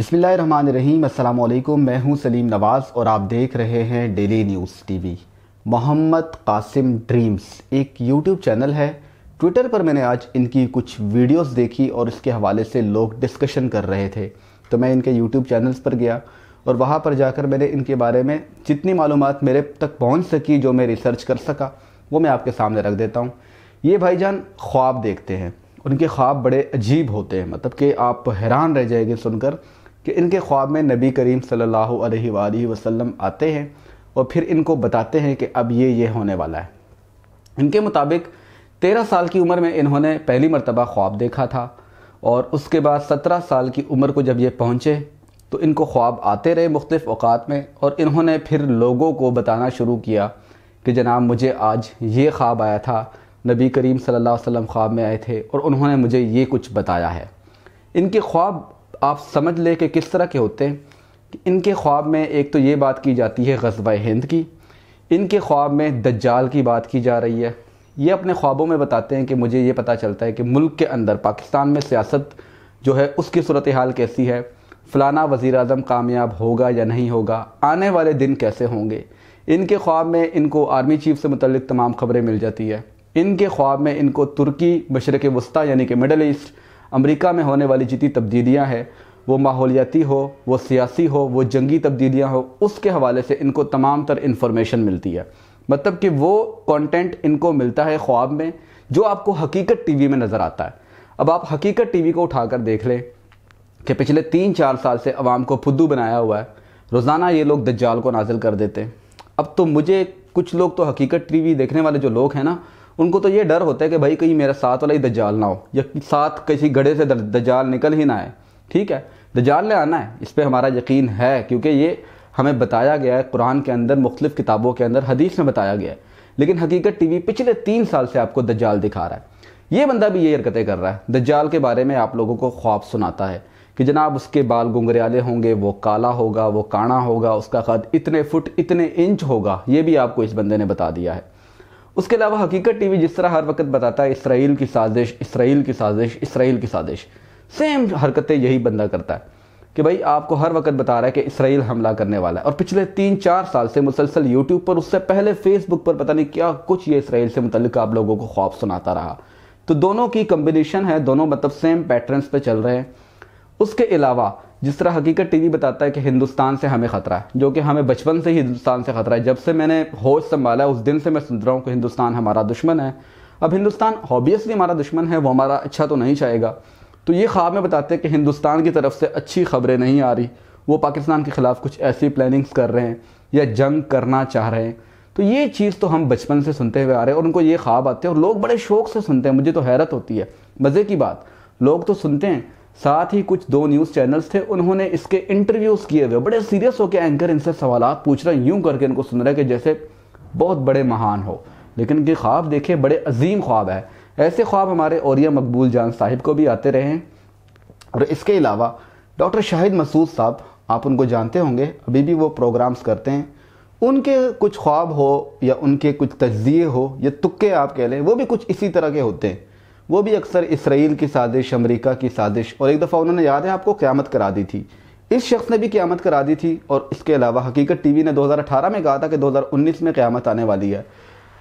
बिसमीम अल्लाम मैं हूँ सलीम नवाज़ और आप देख रहे हैं daily news TV. Mohammad Qasim dreams एक यूट्यूब चैनल है। ट्विटर पर मैंने आज इनकी कुछ वीडियोस देखी और इसके हवाले से लोग डिस्कशन कर रहे थे। तो मैं इनके यूट्यूब चैनल्स पर गया और वहाँ पर जाकर मैंने इनके बारे में जितनी मालूम मेरे तक पहुँच सकी, जो मैं रिसर्च कर सका, वो मैं आपके सामने रख देता हूँ। ये भाईजान ख्वाब देखते हैं। उनके ख्वाब बड़े अजीब होते हैं मतलब कि आप हैरान रह जाएँगे सुनकर। कि इनके ख्वाब में नबी करीम सल्लल्लाहु अलैहि वसल्लम आते हैं और फिर इनको बताते हैं कि अब ये ये होने वाला है। इनके मुताबिक तेरह साल की उम्र में इन्होंने पहली मरतबा ख्वाब देखा था और उसके बाद सत्रह साल की उम्र को जब ये पहुँचे तो इनको ख्वाब आते रहे मुख्तफ अवकात में और इन्होंने फिर लोगों को बताना शुरू किया कि जनाब मुझे आज ये ख्वाब आया था, नबी करीम सल्लल्लाहु अलैहि वसल्लम ख्वाब में आए थे और उन्होंने मुझे ये कुछ बताया है। इनके ख्वाब आप समझ लें कि किस तरह के होते हैं कि इनके ख्वाब में एक तो ये बात की जाती है गजबा हिंद की, इनके ख्वाब में दज्जाल की बात की जा रही है। ये अपने ख्वाबों में बताते हैं कि मुझे ये पता चलता है कि मुल्क के अंदर पाकिस्तान में सियासत जो है उसकी सूरत हाल कैसी है, फ़लाना वज़ी अजम कामयाब होगा या नहीं होगा, आने वाले दिन कैसे होंगे। इनके ख्वाब में इनको आर्मी चीफ से मतलब तमाम खबरें मिल जाती है। इनके ख्वाब में इनको तुर्की मशरक़ वस्ती यानी कि मिडल ईस्ट अमेरिका में होने वाली जितनी तब्दीलियाँ हैं, वो माहौलियाती हो, वो सियासी हो, वो जंगी तब्दीलियाँ हो, उसके हवाले से इनको तमाम तर इन्फॉर्मेशन मिलती है। मतलब कि वो कंटेंट इनको मिलता है ख्वाब में, जो आपको हकीकत टीवी में नज़र आता है। अब आप हकीकत टीवी को उठाकर देख लें कि पिछले तीन चार साल से अवाम को फुद्दू बनाया हुआ है, रोज़ाना ये लोग दज्जाल को नाजिल कर देते हैं। अब तो मुझे कुछ लोग तो हकीकत टीवी देखने वाले जो लोग हैं ना उनको तो ये डर होता है कि भाई कहीं मेरा साथ वाला ही दज्जाल ना हो, या साथ किसी गड़े से दज्जाल निकल ही ना आए। ठीक है? दज्जाल ने आना है। इस पर हमारा यकीन है, क्योंकि ये हमें बताया गया है, कुरान के अंदर, मुख्तलिफ़ किताबों के अंदर, हदीस में बताया गया है। लेकिन हकीकत टीवी पिछले तीन साल से आपको दज्जाल दिखा रहा है। ये बंदा भी ये हरकतें कर रहा है। दज्जाल के बारे में आप लोगों को ख्वाब सुनाता है कि जनाब उसके बाल गुंगरियाले होंगे, वो काला होगा, वो काणा होगा, उसका कद इतने फुट, इतने इंच होगा। ये भी आपको इस बंदे ने बता दिया है। उसके अलावा हकीकत टीवी जिस तरह हर वक्त बताता है, इसराइल की साजिश, इसराइल की साजिश, इसराइल की साजिश। सेम हरकतें यही बंदा करता है कि भाई आपको हर वक्त बता रहा है कि इसराइल हमला करने वाला है। और पिछले तीन चार साल से मुसलसल यूट्यूब पर, उससे पहले फेसबुक पर पता नहीं क्या कुछ ये इसराइल से मुतल आप लोगों को ख्वाब सुनाता रहा। तो दोनों की कम्बिनेशन है, दोनों मतलब सेम पैटर्न्स पे चल रहे हैं। उसके अलावा जिस तरह हकीकत टीवी बताता है कि हिंदुस्तान से हमें ख़तरा है, जो कि हमें बचपन से ही हिंदुस्तान से ख़तरा है। जब से मैंने होश संभाला, उस दिन से मैं सुन रहा हूँ कि हिंदुस्तान हमारा दुश्मन है। अब हिंदुस्तान ऑब्वियसली हमारा दुश्मन है, वो हमारा अच्छा तो नहीं चाहेगा। तो ये ख्वाब में बताते हैं कि हिंदुस्तान की तरफ़ से अच्छी खबरें नहीं आ रही। वो पाकिस्तान के ख़िलाफ़ कुछ ऐसी प्लानिंग्स कर रहे हैं या जंग करना चाह रहे हैं। तो ये चीज़ तो हम बचपन से सुनते हुए आ रहे हैं और उनको ये ख्वाब आते हैं और लोग बड़े शौक से सुनते हैं। मुझे तो हैरत होती है। मज़े की बात, लोग तो सुनते हैं साथ ही कुछ दो न्यूज़ चैनल्स थे, उन्होंने इसके इंटरव्यूज़ किए हुए। बड़े सीरियस होकर एंकर इनसे सवाल पूछ रहे यूँ करके इनको सुन रहे कि जैसे बहुत बड़े महान हो। लेकिन इनके ख्वाब देखे, बड़े अजीम ख्वाब है। ऐसे ख्वाब हमारे औरिया मकबूल जान साहिब को भी आते रहे हैं। और इसके अलावा डॉक्टर शाहिद मसूद साहब, आप उनको जानते होंगे, अभी भी वो प्रोग्राम्स करते हैं। उनके कुछ ख्वाब हो या उनके कुछ तजिए हो, या तुक्के आप कह लें, वो भी कुछ इसी तरह के होते हैं। वो भी अक्सर इसराइल की साजिश, अमेरिका की साजिश, और एक दफ़ा उन्होंने, याद है आपको, क़्यामत करा दी थी। इस शख्स ने भी क़्यामत करा दी थी, और इसके अलावा हकीकत टीवी ने 2018 में कहा था कि 2019 में क़्यामत आने वाली है।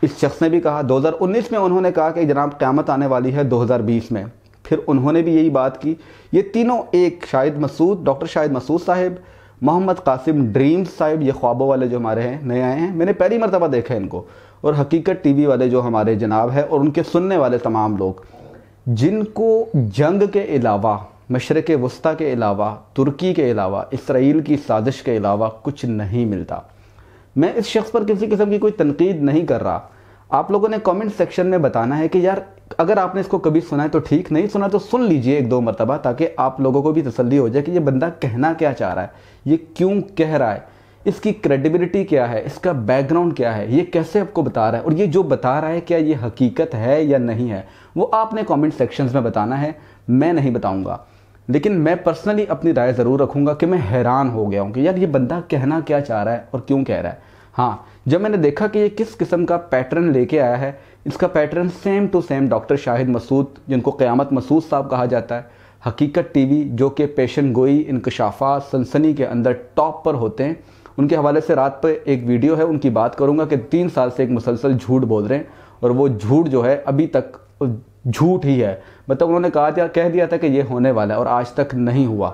इस शख्स ने भी कहा 2019 में उन्होंने कहा कि जनाब, क़्यामत आने वाली है 2020 में। फिर उन्होंने भी यही बात की। ये तीनों एक शाहिद मसूद, डॉक्टर शाहिद मसूद साहिब, मोहम्मद कासिम ड्रीम्स साहिब, ये ख्वाबों वाले जो हमारे हैं, नए आए हैं। मैंने पहली मरतबा देखा है इनको, और हकीकत टीवी वाले जो हमारे जनाब है, और उनके सुनने वाले तमाम लोग। जिनको जंग के अलावा, मशरक़ वस्ती के अलावा, तुर्की के अलावा, इसराइल की साजिश के अलावा कुछ नहीं मिलता। मैं इस शख्स पर किसी किस्म की कोई तनकीद नहीं कर रहा। आप लोगों ने कमेंट सेक्शन में बताना है कि यार, अगर आपने इसको कभी सुना है तो ठीक, नहीं सुना तो सुन लीजिए एक दो मरतबा ताकि आप लोगों को भी तसल्ली हो जाए कि ये बंदा कहना क्या चाह रहा है, ये क्यों कह रहा है, इसकी क्रेडिबिलिटी क्या है, इसका बैकग्राउंड क्या है, ये कैसे आपको बता रहा है और ये जो बता रहा है क्या ये हकीकत है या नहीं है? वो आपने कमेंट सेक्शंस में बताना है, मैं नहीं बताऊँगा। लेकिन मैं पर्सनली अपनी राय ज़रूर रखूँगा कि मैं हैरान हो गया हूँ कि यार ये बंदा कहना क्या चाह रहा है और क्यों कह रहा है। हाँ जब मैंने देखा कि ये किस किस्म का पैटर्न लेके आया है, इसका pattern same to same doctor Shahid Masood, जिनको क़यामत मसूद साहब कहा जाता है। हकीकत टीवी, जो कि पेशन गोई, इनकशाफा, सनसनी के अंदर टॉप पर होते हैं, उनके हवाले से रात पर एक वीडियो है, उनकी बात करूँगा कि तीन साल से एक मुसलसल झूठ बोल रहे हैं, और वो झूठ जो है, अभी तक झूठ ही है। मतलब उन्होंने कहा था कह दिया था कि ये होने वाला है और आज तक नहीं हुआ।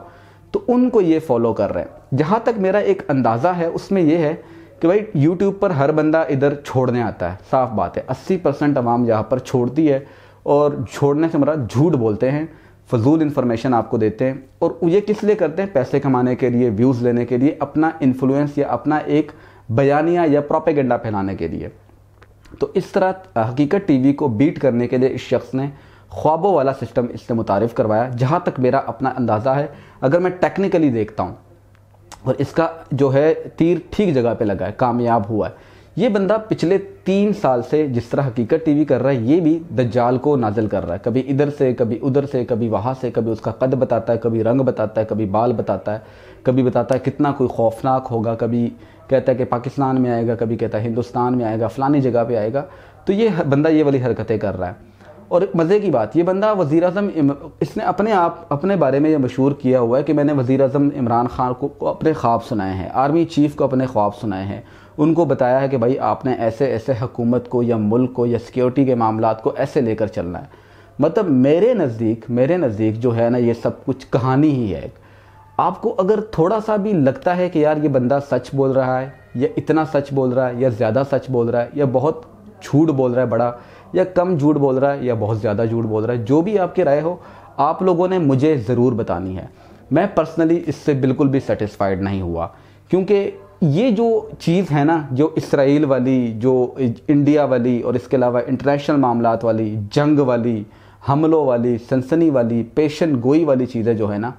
तो उनको ये फॉलो कर रहे हैं। जहाँ तक मेरा एक अंदाज़ा है, उसमें यह है कि भाई यूट्यूब पर हर बंदा इधर छोड़ने आता है। साफ़ बात है। अस्सी परसेंट आवाम यहाँ पर छोड़ती है और छोड़ने से मेरा झूठ बोलते हैं, फजूल इन्फॉर्मेशन आपको देते हैं और ये किस लिए करते हैं? पैसे कमाने के लिए व्यूज़ लेने के लिए, अपना इन्फ्लुएंस या अपना एक बयानिया या प्रोपेगेंडा फैलाने के लिए। तो इस तरह हकीकत टीवी को बीट करने के लिए इस शख्स ने ख्वाबों वाला सिस्टम इससे मुतारफ़ करवाया, जहाँ तक मेरा अपना अंदाज़ा है। अगर मैं टेक्निकली देखता हूँ, और इसका जो है तीर ठीक जगह पे लगा है, कामयाब हुआ है ये बंदा पिछले तीन साल से जिस तरह हकीकत टीवी कर रहा है ये भी दज्जाल को नाजल कर रहा है। कभी इधर से कभी उधर से कभी वहाँ से कभी उसका कद बताता है कभी रंग बताता है कभी बाल बताता है कभी बताता है कितना कोई खौफनाक होगा कभी कहता है कि पाकिस्तान में आएगा कभी कहता है हिंदुस्तान में आएगा फलानी जगह पर आएगा। तो ये बंदा ये वाली हरकतें कर रहा है। और एक मज़े की बात ये बंदा वज़ी अजम इसने अपने आप अपने बारे में ये मशहूर किया हुआ है कि मैंने वज़ी अजम इमरान खान को, को अपने ख्वाब सुनाए हैं आर्मी चीफ़ को अपने ख्वाब सुनाए हैं। उनको बताया है कि भाई, आपने ऐसे ऐसे हुकूमत को या मुल्क को या सिक्योरिटी के मामला को ऐसे लेकर चलना है। मतलब मेरे नज़दीक मेरे नज़दीक जो है ना, ये सब कुछ कहानी ही है आपको अगर थोड़ा सा भी लगता है कि यार, ये बंदा सच बोल रहा है, या इतना सच बोल रहा है, या ज़्यादा सच बोल रहा है, या बहुत झूठ बोल रहा है बड़ा, या कम झूठ बोल रहा है, या बहुत ज़्यादा झूठ बोल रहा है, जो भी आपकी राय हो, आप लोगों ने मुझे ज़रूर बतानी है। मैं पर्सनली इससे बिल्कुल भी सेटिस्फाइड नहीं हुआ, क्योंकि ये जो चीज़ है ना, जो इसराइल वाली, जो इंडिया वाली और इसके अलावा इंटरनेशनल मामला वाली, जंग वाली, हमलों वाली, सनसनी वाली, पेशन गोई वाली चीज़ें जो है ना,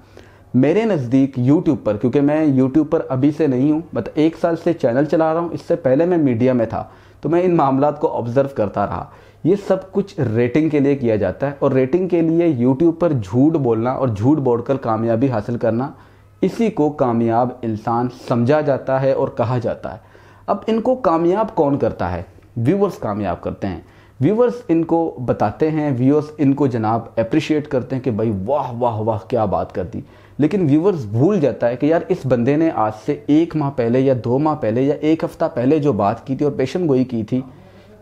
मेरे नज़दीक यूट्यूब पर, क्योंकि मैं यूट्यूब पर अभी से नहीं हूँ मतलब एक साल से चैनल चला रहा हूँ, इससे पहले मैं मीडिया में था तो मैं इन मामला को ऑब्ज़र्व करता रहा। ये सब कुछ रेटिंग के लिए किया जाता है और रेटिंग के लिए यूट्यूब पर झूठ बोलना और झूठ बोलकर कामयाबी हासिल करना इसी को कामयाब इंसान समझा जाता है और कहा जाता है। अब इनको कामयाब कौन करता है? व्यूवर्स कामयाब करते हैं। व्यूवर्स इनको बताते हैं, व्यूअर्स इनको जनाब अप्रिशिएट करते हैं कि भाई वाह वाह वाह, क्या बात कर दी। लेकिन व्यूवर्स भूल जाता है कि यार इस बंदे ने आज से एक माह पहले या दो माह पहले या एक हफ़्ता पहले जो बात की थी और पेशन गोई की थी,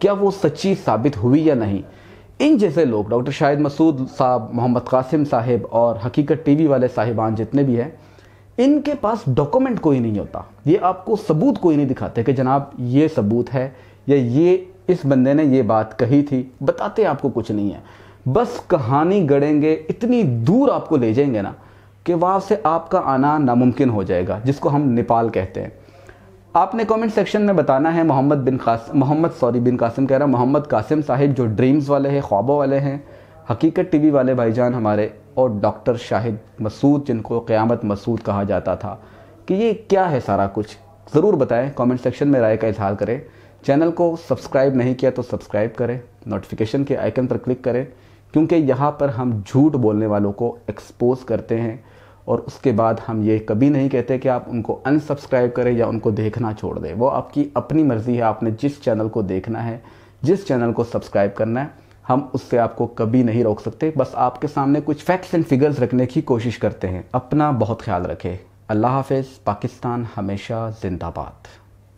क्या वो सच्ची साबित हुई या नहीं? इन जैसे लोग, डॉक्टर शाहिद मसूद साहब, मोहम्मद कासिम साहिब और हकीकत टीवी वाले साहिबान जितने भी हैं इनके पास डॉक्यूमेंट कोई नहीं होता। ये आपको सबूत कोई नहीं दिखाते कि जनाब, ये सबूत है या ये इस बंदे ने ये बात कही थी। बताते आपको कुछ नहीं है। बस कहानी गढ़ेंगे, इतनी दूर आपको ले जाएँगे ना कि वहाँ से आपका आना नामुमकिन हो जाएगा, जिसको हम नेपाल कहते हैं। आपने कमेंट सेक्शन में बताना है, मोहम्मद बिन कास, मोहम्मद सॉरी बिन कासिम कह रहा मोहम्मद कासिम साहिब जो ड्रीम्स वाले हैं, ख्वाबों वाले हैं, हकीकत टीवी वाले भाईजान हमारे और डॉक्टर शाहिद मसूद, जिनको क़यामत मसूद कहा जाता था, कि ये क्या है सारा कुछ? ज़रूर बताएँ, कमेंट सेक्शन में राय का इजहार करें। चैनल को सब्सक्राइब नहीं किया तो सब्सक्राइब करें, नोटिफिकेशन के आइकन पर क्लिक करें, क्योंकि यहाँ पर हम झूठ बोलने वालों को एक्सपोज करते हैं, और उसके बाद हम ये कभी नहीं कहते कि आप उनको अनसब्सक्राइब करें या उनको देखना छोड़ दें। वो आपकी अपनी मर्ज़ी है, आपने जिस चैनल को देखना है, जिस चैनल को सब्सक्राइब करना है हम उससे आपको कभी नहीं रोक सकते। बस आपके सामने कुछ फैक्ट्स एंड फिगर्स रखने की कोशिश करते हैं। अपना बहुत ख्याल रखें। अल्लाह हाफिज़। पाकिस्तान हमेशा जिंदाबाद।